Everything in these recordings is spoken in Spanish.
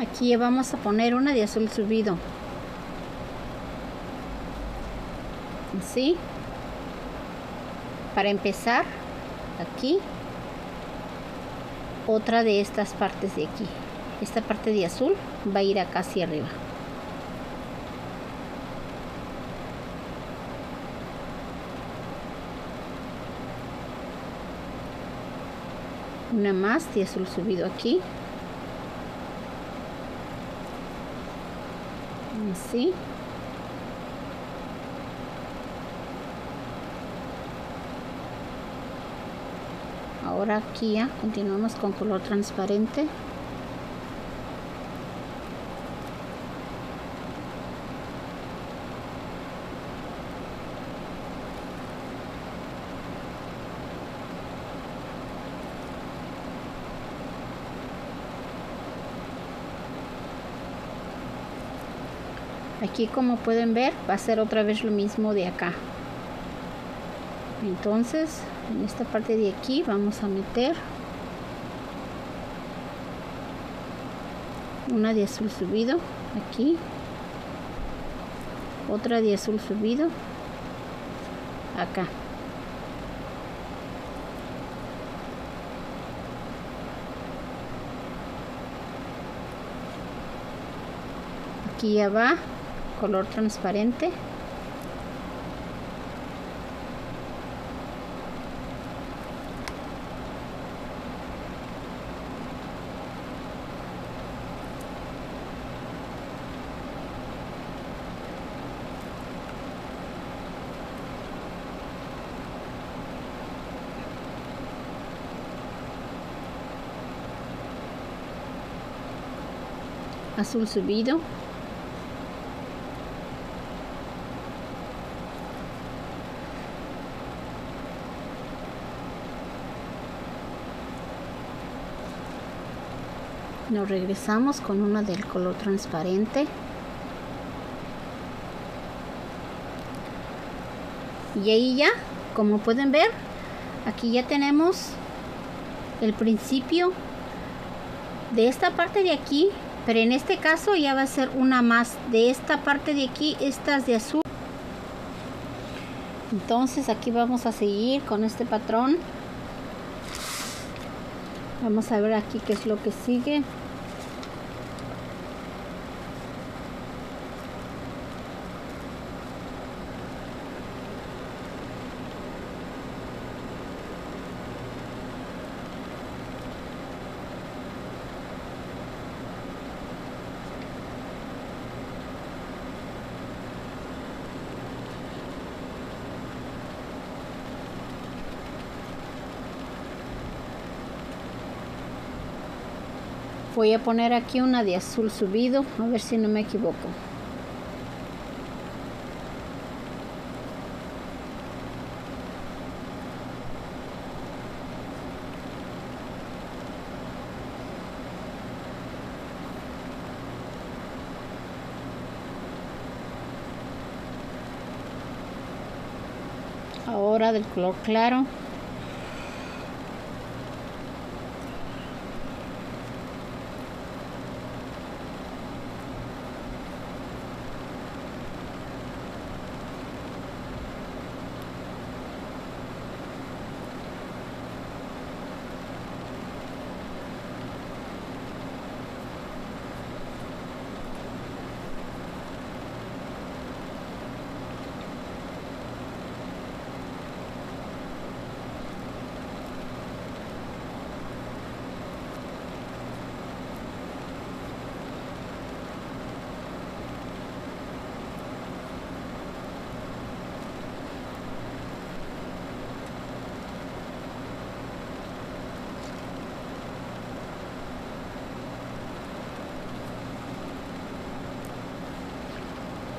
aquí vamos a poner una de azul subido. Así. Para empezar aquí. Otra de estas partes de aquí. Esta parte de azul va a ir acá hacia arriba. Una más de azul subido aquí así ahora aquí ya continuamos con color transparente aquí como pueden ver va a ser otra vez lo mismo de acá. Entonces en esta parte de aquí vamos a meter una de azul subido aquí. Otra de azul subido acá. Aquí ya va color transparente. Azul subido nos regresamos con una del color transparente. Y ahí ya como pueden ver aquí ya tenemos el principio de esta parte de aquí pero en este caso ya va a ser una más de esta parte de aquí estas de azul. Entonces aquí vamos a seguir con este patrón. Vamos a ver aquí qué es lo que sigue voy a poner aquí una de azul subido a ver si no me equivoco. Ahora del color claro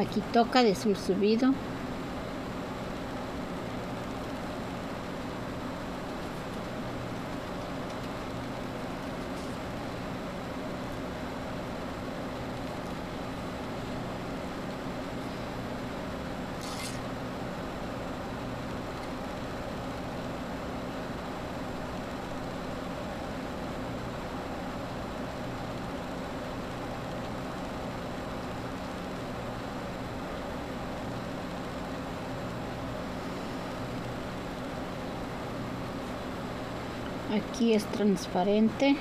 aquí toca de sur subido aquí es transparente.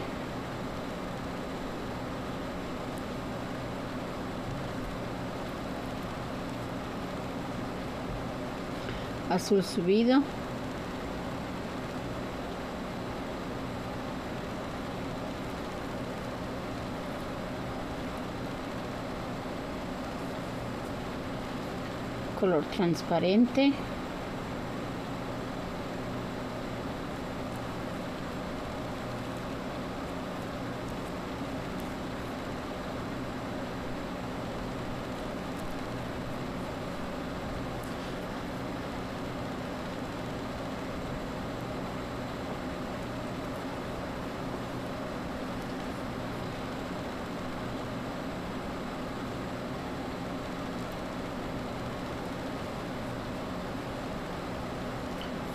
Azul subido. Color transparente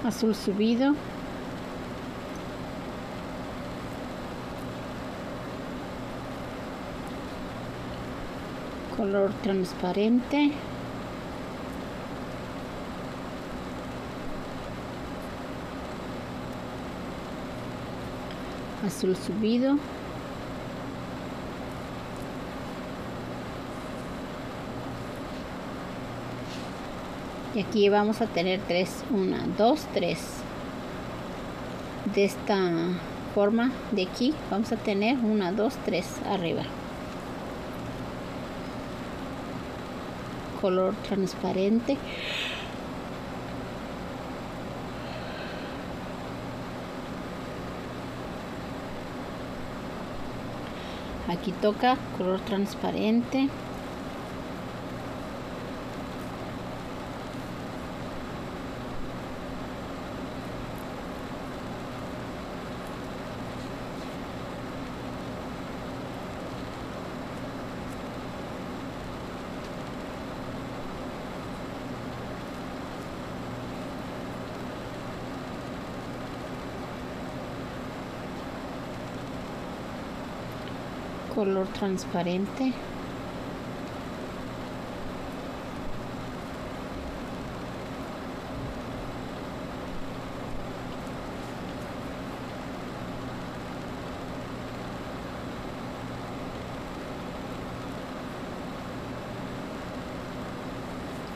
azul subido. Color transparente. Azul subido y aquí vamos a tener tres una dos tres. De esta forma de aquí vamos a tener una dos tres arriba. Color transparente. Aquí toca color transparente color transparente.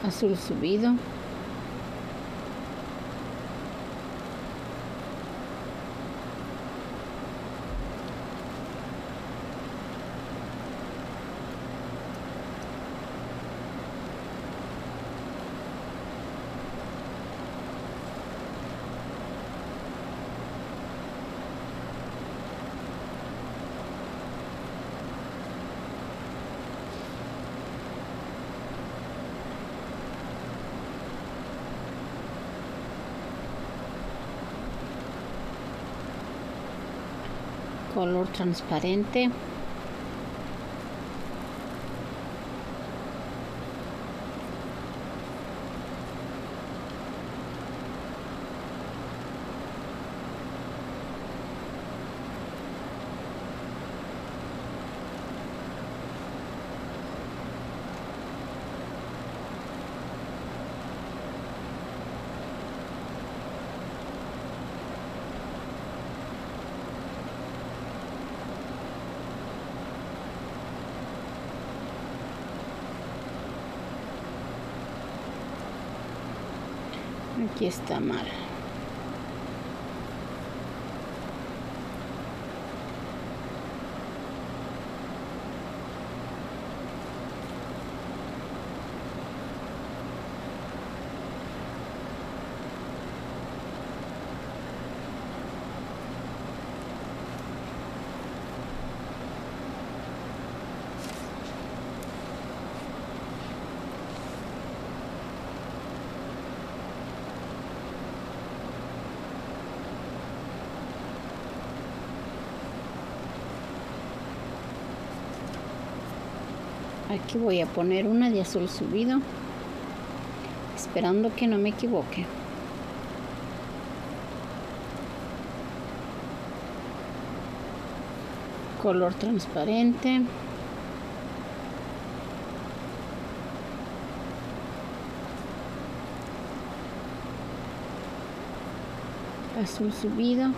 Azul subido color transparente aquí está mal aquí voy a poner una de azul subido esperando que no me equivoque. Color transparente. Azul subido